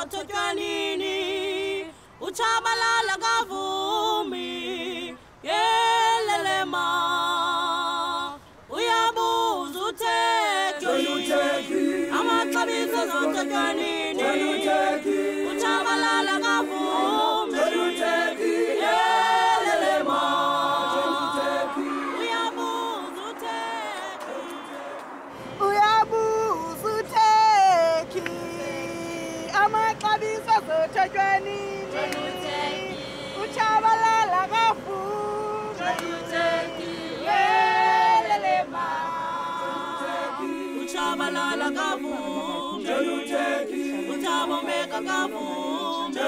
azothotywa nini utshabalala kavumi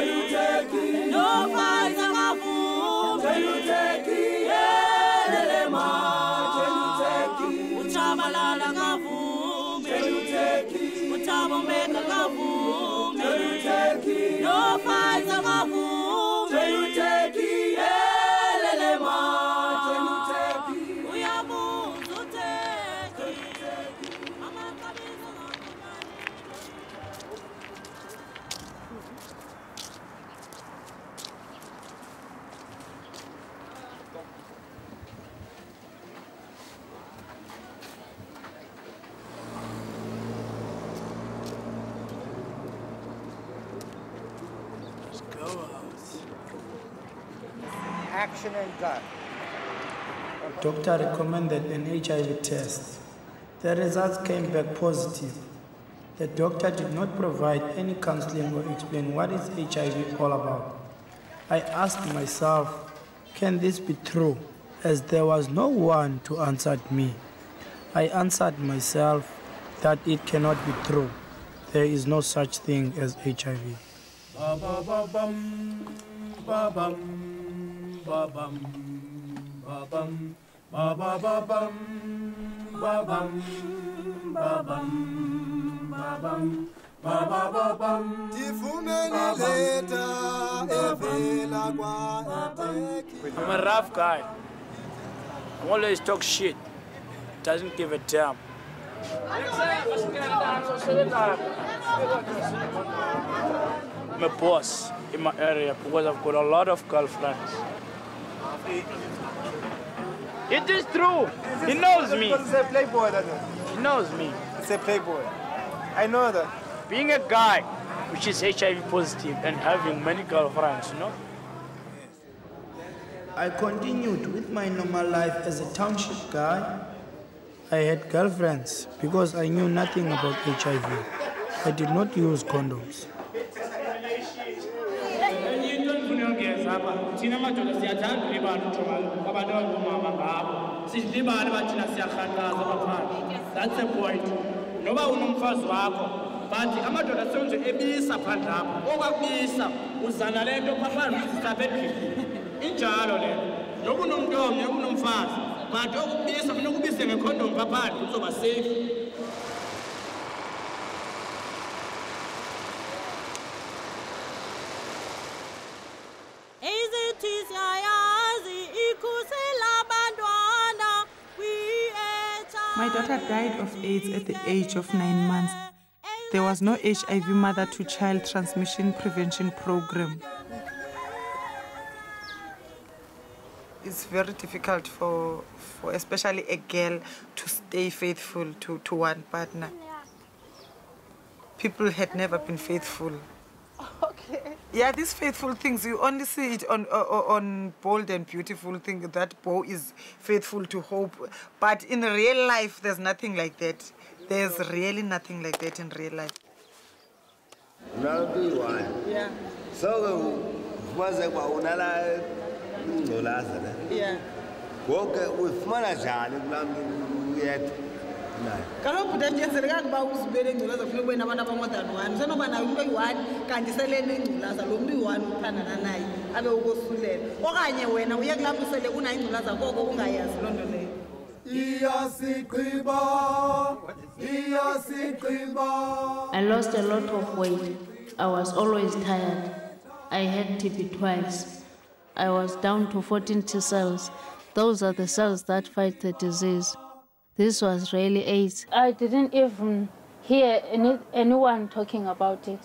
kavumi nofaza kavumi Action and gun. Doctor recommended an HIV test. The results came back positive. The doctor did not provide any counseling or explain what is HIV all about. I asked myself, can this be true? As there was no one to answer me. I answered myself that it cannot be true. There is no such thing as HIV. Ndifumene leta evela kwa-ateki I'm a rough guy. I always talk shit. Doesn't give a damn. I'm a boss in my area because I've got a lot of girlfriends. It is true. He knows me. It's a playboy, doesn't it? He knows me. It's a playboy. I know that. Being a guy which is HIV positive and having many girlfriends, you know? I continued with my normal life as a township guy. I had girlfriends because I knew nothing about HIV. I did not use condoms. Uyongeza apha thina madoda siyathanda ulibala ujonga kwabantu abangoomama ngabo. Sidlibale uba thina siyarhaqaza baphandle. That's a point. Noba unomfazi wakho but amadoda senje ebisa phandle apha okwakubisa uzana le nto phaphandle uzisapha endlini injalo le. Noba unomntu omnye unomfazi but okubisa funeka ubise ngekhondom phaphandle uzoba safe. My daughter died of AIDS at the age of nine months. There was no HIV mother to child transmission prevention program. It's very difficult for, for especially a girl to stay faithful to, to one partner. People had never been faithful. Oh. Okay Yeah, these faithful things, you only see it on, uh, on bold and beautiful thing that Bo is faithful to hope. But in real life, there's nothing like that. There's really nothing like that in real life. unalonto iyi-one yeah so ke ufumaniseke uba unala ingculaza le yeah ngoku ke uyifumana njani kulaa mntu uyedwa naye kaloku bhuti akunyanzelekanga uba uzibele ingculaza funeka ube nabantu abamore than one usenoba nayo into oyi-one kanti sele nengculaza lo mntu uyi-one uthandana naye abe ukosulela okanye wena uye kulapho sele unayo ingculaza koko ungayazi loo nto leyo iyasigqiba iyasigqiba I lost a lot of weight. I was always tired. I had TB twice. I was down to 14 T cells. Those are the cells that fight the disease. This was really AIDS. I didn't even hear any, anyone talking about it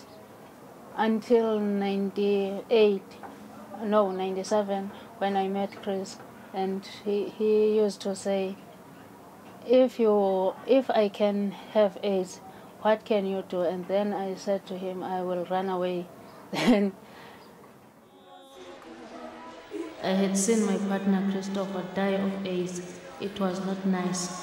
until 98, no, 97, when I met Chris. And he, he used to say, if you if I can have AIDS, what can you do? And then I said to him, I will run away. Then I had seen my partner Christopher die of AIDS. It was not nice.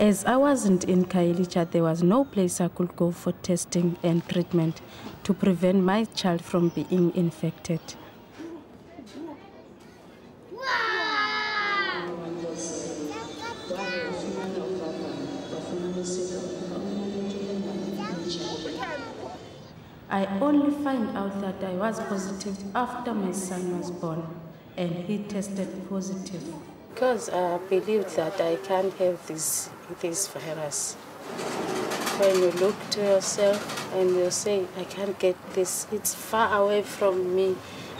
As I wasn't in Khayelitsha, there was no place I could go for testing and treatment to prevent my child from being infected. I only find out that I was positive after my son was born and he tested positive. Because I believe that I can't have this, this virus. When you look to yourself and you say, I can't get this, it's far away from me,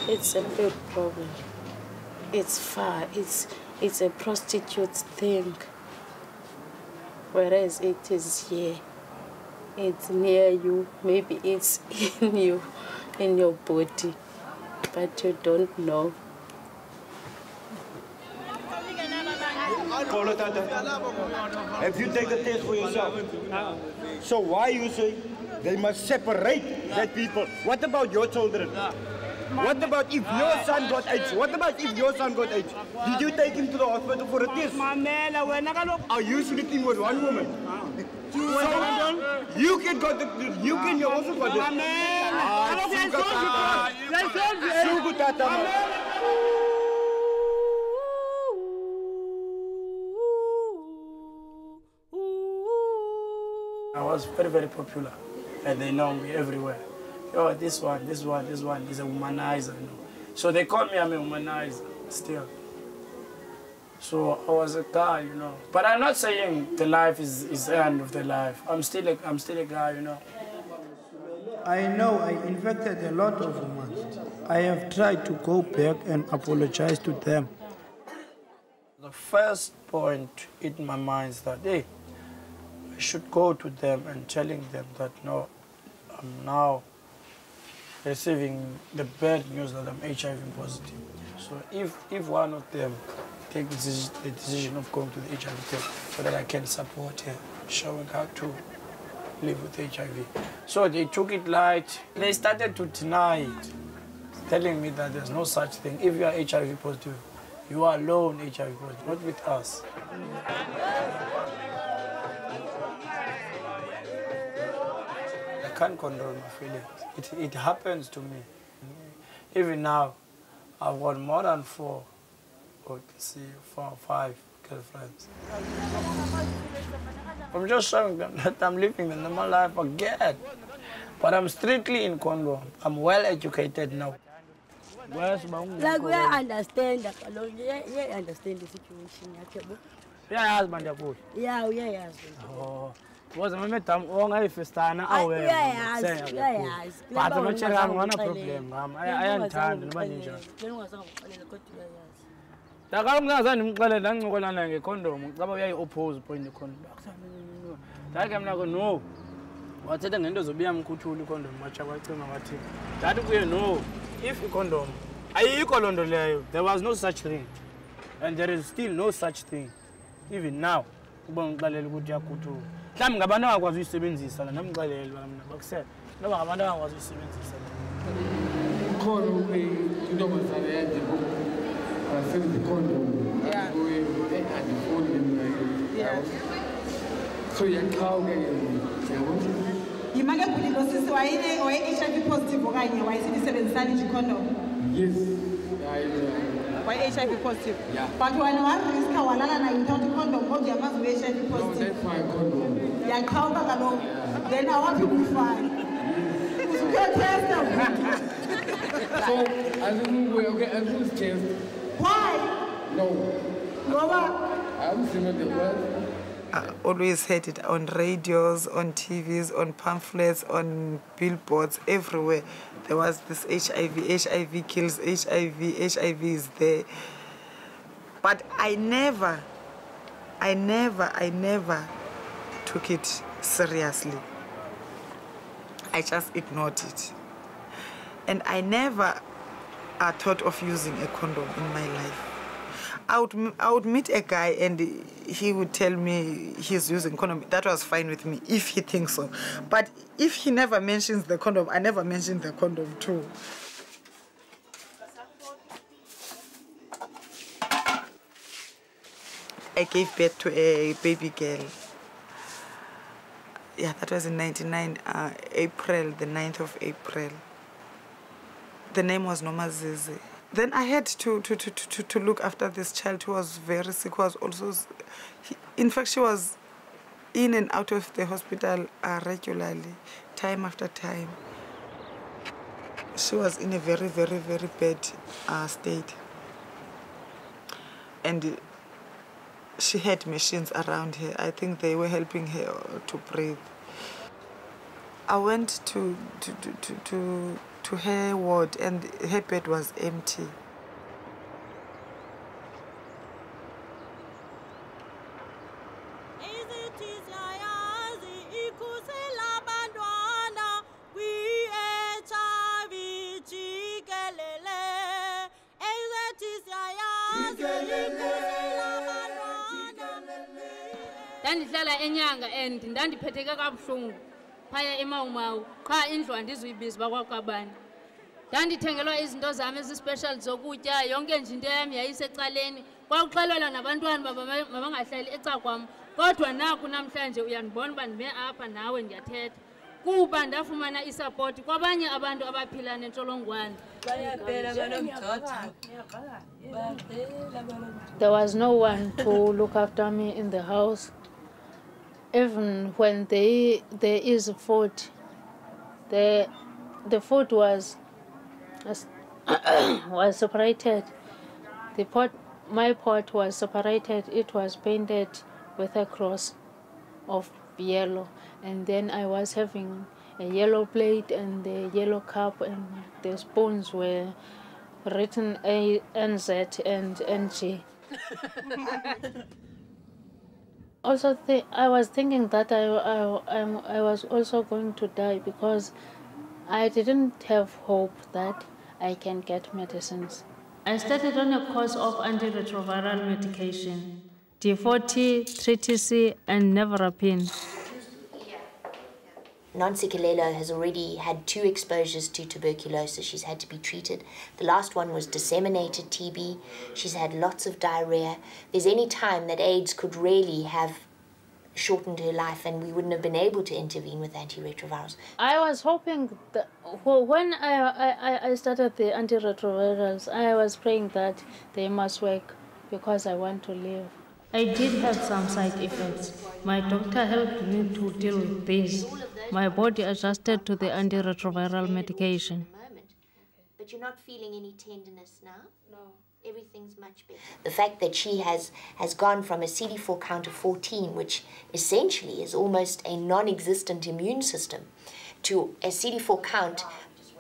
it's a big problem. It's far, it's, it's a prostitute thing. Whereas it is here, it's near you, maybe it's in you, in your body, but you don't know. Call it out. Have you taken the test for yourself? So why you say they must separate that people? What about your children? What about if your son got AIDS? What about if your son got AIDS? Did you take him to the hospital for a test? Are you sleeping with one woman? So you can go the, you can also got it. Ah, Sugata. Sugata, man. Was very, very popular, and they know me everywhere. Oh, this one, this one, this one is a womanizer. You know. So they call me I'm a womanizer still. So I was a guy, you know. But I'm not saying the life is, is the end of the life. I'm still a, I'm still a guy, you know. I know I infected a lot of women. I have tried to go back and apologize to them. The first point in my mind is that, hey, I should go to them and telling them that, no, I'm now receiving the bad news that I'm HIV positive. So if, if one of them take the decision, the decision of going to the HIV test so that I can support her, showing how to live with HIV. So they took it light. They started to deny it, telling me that there's no such thing. If you are HIV positive, you are alone HIV positive, not with us. Can't control my feelings. It, it happens to me. Even now, I've got more than four, or see, four or five girlfriends. I'm just showing them that I'm living the normal life again. But I'm strictly in Congo. I'm well educated now. Like we understand that alone, yeah, yeah, understand the situation. Yeah, bo. uyayazi uba yeah, uyayazi. oh because mamedam ongayifestana Ay, uyayazi, uyayazi. Kule but baba amacheri am ungazange ngana ungixelele. problem ngam Kule ayandithanda noba uyayazi. ndakaloku ndingazange ndimxelele ndancokola naye ngekhondom caba uyayi-oppose point ikhondom ndake mna ko no. Wathetha ngento zobuya mkhuthula ikhondom watsha kwacima wathi ndathi kuye no if ikhondom ayikho loo nto leyo there was no such thing. And there is still no such thing even now uba ngixelele ukuthi uyakhuthula mhlawumbi ngabantu angakwazi uyisebenzisa la ndamxelele uba mna bakusele. Noba ngabantu angakwazi uyisebenzisa ukhona intombazane yanjebo abasebenzisa ikhondom kuye andifuni mina so iyaqhawuke ke yabo. Yima ke gulilo sisi wayine waye-HIV positive okanye wayesebenzisani nje ikhondom? Yes waye-HIV positive. Yeah. but wena wariska walala naye without ikhondom kodwa uyamazi uye-HIV positive. ndiyaqhawuka kaloku then awaphi kumfana uzukuyotesta So, andinokubuya okay, andinozitest. why? No, ngoba I'm still the first. I always heard it on radios, on TVs, on pamphlets, on billboards, everywhere. There was this HIV, HIV kills, HIV, HIV is there. But I never, I never, I never took it seriously. I just ignored it. And I never uh, thought of using a condom in my life. I would, I would meet a guy and he would tell me he's using condom. That was fine with me if he thinks so. But if he never mentions the condom, I never mentioned the condom too. I gave birth to a baby girl. Yeah, that was in 99, uh, April, the 9th of April. The name was Noma Zizi. Then I had to, to, to, to, to look after this child who was very sick, who was also, he, in fact, she was in and out of the hospital uh, regularly, time after time. She was in a very, very, very bad uh, state. And she had machines around her. I think they were helping her to breathe. I went to to, to, to, to, to her ward and her bed was empty. ndandihlala enyanga and ndandiphetheke kabuhlungu phaya emawumawu qha indlu andizuyibiza uba kwakwabani ndandithengelwa izinto zam ezispeshal zokutya yonke nje into yam yayisecaleni. Kwakuxelelwa nabantwana uba maba- mabangahlali ecakwam kodwa naku namhlanje uyandibona uba ndime apha nawe ndiyathetha. Kuba ndafumana isapoti kwabanye abantu abaphila nentsholongwane. There was no one to look after me in the house. Even when they, there is a food, the, the food was, was, was separated. The pot, my pot was separated. It was painted with a cross of yellow. And then I was having a yellow plate and the yellow cup and the spoons were written A, NZ and NG. also, th- I was thinking that I, I, I'm, I was also going to die because I didn't have hope that I can get medicines. I started on a course of antiretroviral medication, D4T, 3TC, and nevirapine. Nancy Kalelo has already had two exposures to tuberculosis. She's had to be treated. The last one was disseminated TB. She's had lots of diarrhea. There's any time that AIDS could really have shortened her life, and we wouldn't have been able to intervene with antiretrovirals. I was hoping that well, when I, I, I started the antiretrovirals, I was praying that they must work because I want to live. I did have some side effects. My doctor helped me to deal with these. My body adjusted to the antiretroviral medication. But you're not feeling any tenderness now? No. Everything's much better. The fact that she has, has gone from a CD4 count of 14, which essentially is almost a non existent immune system, to a CD4 count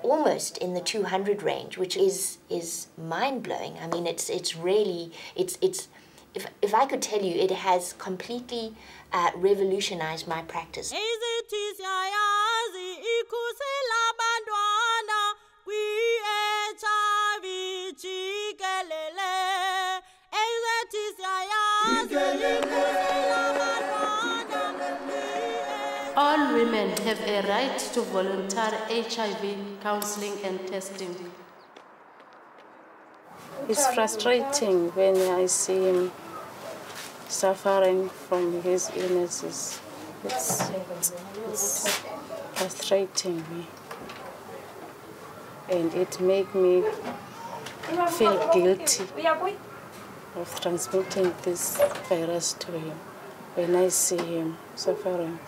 almost in the 200 range, which is, is mind blowing. I mean, it's, it's really, it's, it's, if, if I could tell you, it has completely uh, revolutionized my practice. izithi siyayazi ikhusela abantwana kwi-hiv jikelele ezithi siyayazi ikhusela abantwana All women have a right to volunteer HIV counseling and testing. It's frustrating when I see him suffering from his illnesses. It's, it's frustrating me. And it makes me feel guilty of transmitting this virus to him. when I see him suffering.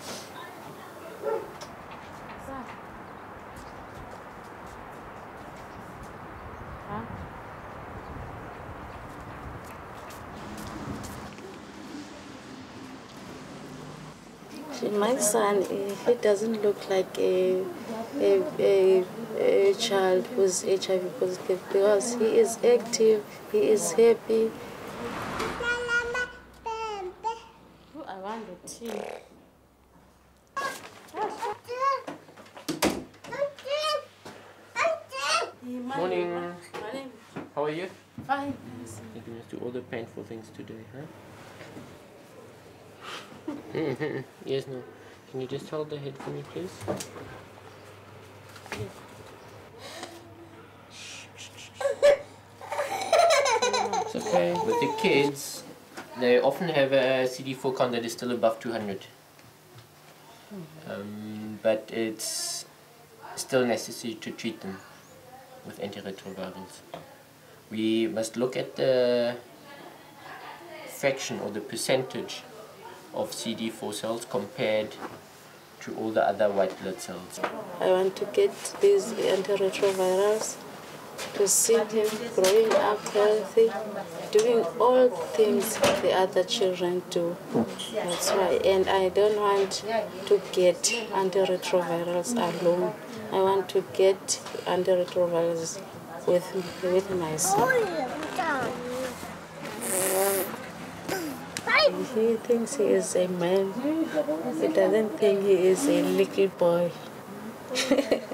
My son, eh, he doesn't look like a, a, a, a child who's HIV positive because he is active, he is happy. I want the tea. Morning. How are you? Fine. You must do all the painful things today, huh? yes, no. Can you just hold the head for me, please? It's okay. With the kids, they often have a CD4 count that is still above 200. Um, but it's still necessary to treat them with antiretrovirals. We must look at the fraction or the percentage of CD4 cells compared to all the other white blood cells. I want to get these antiretrovirals to see him growing up healthy, doing all things the other children do. That's why. And I don't want to get antiretrovirals alone. I want to get antiretrovirals with, with my son. He thinks he is a man. He doesn't think he is a little boy.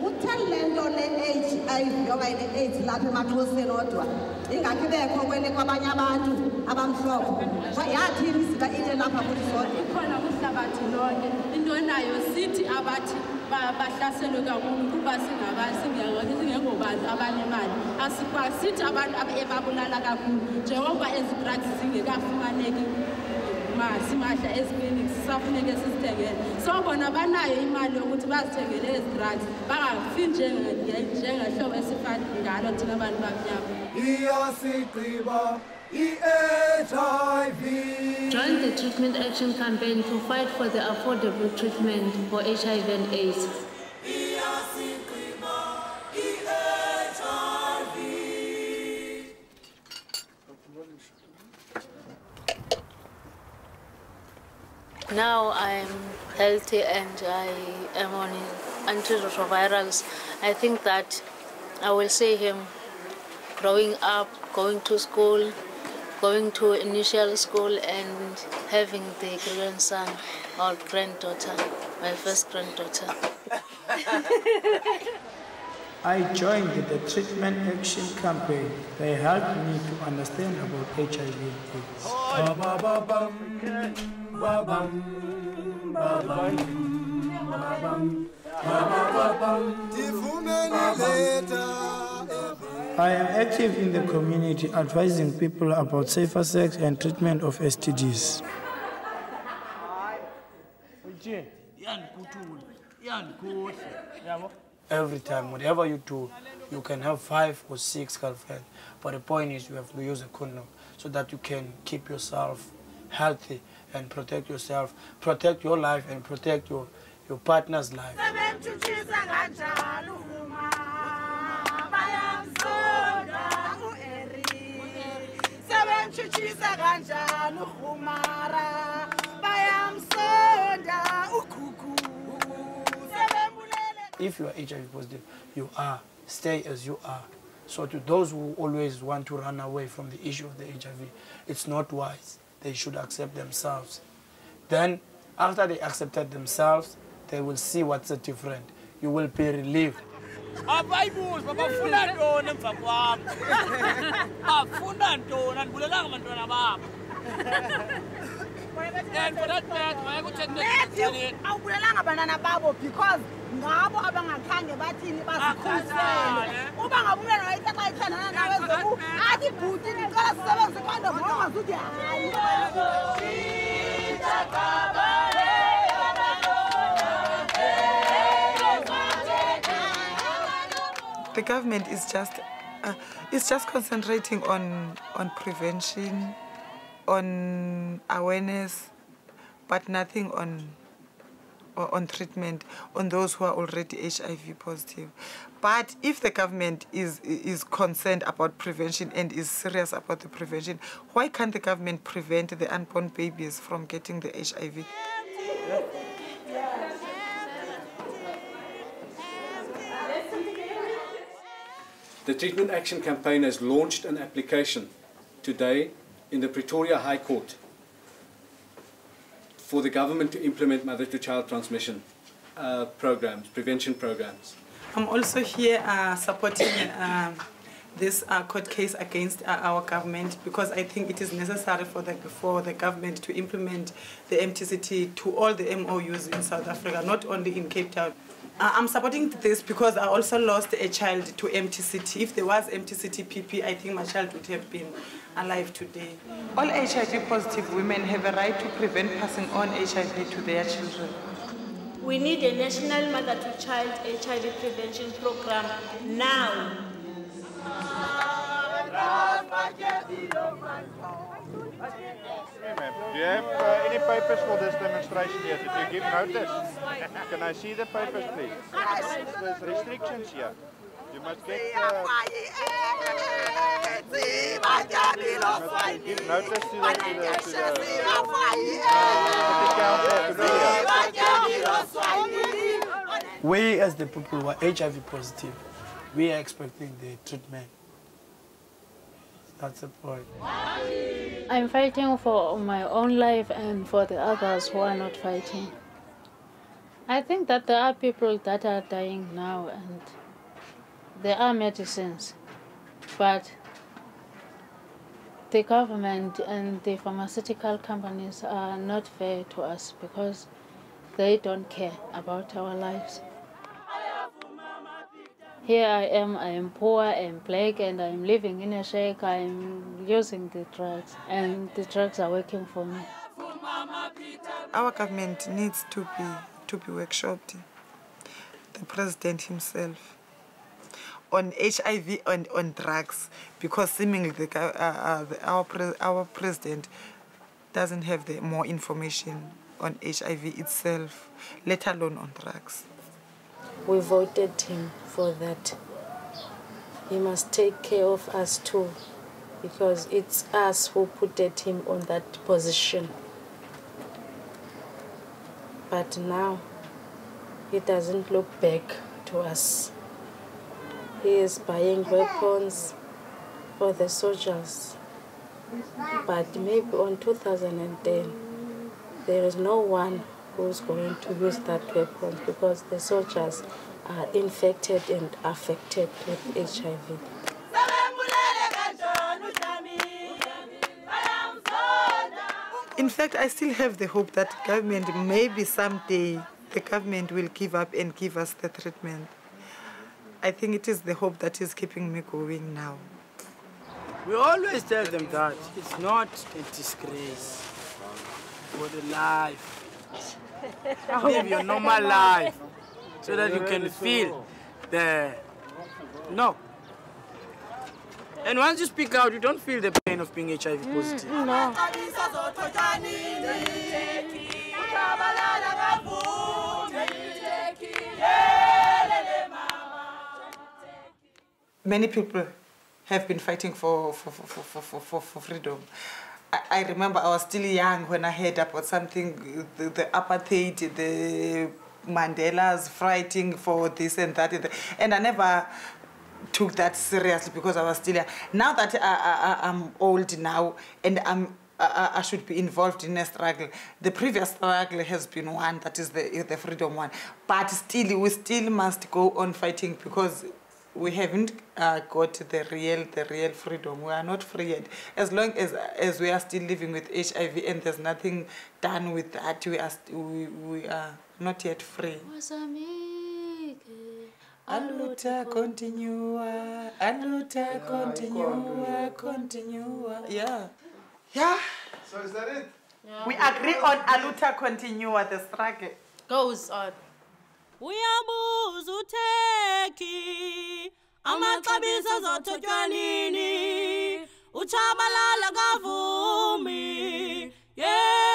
kutheni le nto le-hiv okanye le-aids lapha emaxhoseni odwa ingakho kwene kwabanye abantu abamhlophe yathi imizimba ile lapha kuthi ikhona kwihlabathi lonke into nayo sithi abathi ba- bahlaselwe kakhulu kuba singengobantu abanemali asikwasithi abantu aba- ebabulala kakhulu. Njengoba ezi drugs zingekafumaneki ma- simahla ezikliniki sisafuneke sizithengele. So bona banayo imali yokuthi bazithengele ezi drugs bangafi njenge- njengehlobo esifani ngalo thina bantu bamnyama. Iyasigqiba i-hiv Join the treatment action campaign to fight for the affordable treatment for HIV and AIDS. Now I'm healthy and I am on antiretrovirals. I think that I will see him growing up, going to school, going to initial school, and having the grandson or granddaughter, my first granddaughter. I joined the treatment action campaign. They helped me to understand about HIV and AIDS. I am active in the community advising people about safer sex and treatment of STDs. Every time, whatever you do, you can have five or six girlfriends. But the point is you have to use a condom so that you can keep yourself healthy and protect yourself, protect your life and protect your, your partner's life. If you are HIV positive, you are. Stay as you are. So to those who always want to run away from the issue of the HIV, it's not wise. They should accept themselves. Then, after they accepted themselves, they will see what's different. You will be relieved. Abayibuza bafuna ntoni emva kwam? Bafuna ntoni? Andibulelanga bantwana babo and for that matter Matthew, awubulelanga abantwana babo because ngabo abangakhange bathini bazikhulisele uba ngabe umntwana wayethe xa ethandana nawe zoku athi bhuti ndicela sisebenzise ikhondom ongazuthi hayi the government is just uh, just concentrating on on prevention on awareness, but nothing on on treatment on those who are already HIV positive. But if the government is is concerned about prevention and is serious about the prevention, why can't the government prevent the unborn babies from getting the HIV? The Treatment Action Campaign has launched an application today in the Pretoria High Court for the government to implement mother to child transmission uh, programs, prevention programs. I'm also here uh, supporting uh, this uh, court case against uh, our government because I think it is necessary for the, for the government to implement the MTCT to all the MOUs in South Africa, not only in Cape Town. Uh, I'm supporting this because I also lost a child to MTCT. If there was MTCT PP, I think my child would have been alive today. All HIV positive women have a right to prevent passing on HIV to their children. We need a national mother-to-child HIV prevention program now. You have uh, any papers for this demonstration here? Did you give notice? Can I see the papers, please? There's restrictions here. You must get. Uh, give notice to the to the to the, uh, to here. We, as the people who are HIV positive, we are expecting the treatment. That's the point. I'm fighting for my own life and for the others who are not fighting. I think that there are people that are dying now and there are medicines, but the government and the pharmaceutical companies are not fair to us because they don't care about our lives. Here I am, I am poor, I am black, and I am living in a shack. I am using the drugs, and the drugs are working for me. Our government needs to be to be workshopped. The president himself on HIV and on drugs, because seemingly the, uh, uh, our pre- our president doesn't have the more information on HIV itself, let alone on drugs. We voted him for that. He must take care of us too, because it's us who put him on that position. But now, he doesn't look back to us. He is buying weapons for the soldiers. But maybe on 2010, there is no one who's going to use that weapon because the soldiers are infected and affected with HIV. In fact, I still have the hope that government, maybe someday, the government will give up and give us the treatment. I think it is the hope that is keeping me going now. We always tell them that it's not a disgrace for the life. Live your normal life so that you can feel the no. And once you speak out, you don't feel the pain of being HIV positive. Mm, no. Many people have been fighting for, for, for, for, for, for, for freedom. I, remember I was still young when I heard about something, the, the apartheid, the Mandela's fighting for this and that. And, the, and I never took that seriously because I was still young. Now that I, I'm old now and I'm I should be involved in a struggle. The previous struggle has been one, that is the, the freedom one. But still, we still must go on fighting because we haven't uh, got the real, the real freedom. We are not free yet. As long as, as we are still living with HIV and there's nothing done with that, we are, st- we, we are not yet free. Aluta continua, aluta continua, continua. Yeah. Yeah. So is that it? We agree on aluta continua, the struggle. Goes on. Uyabuza utheki amaxabiso azothotywa nini? Uchabalala kavumi yelelema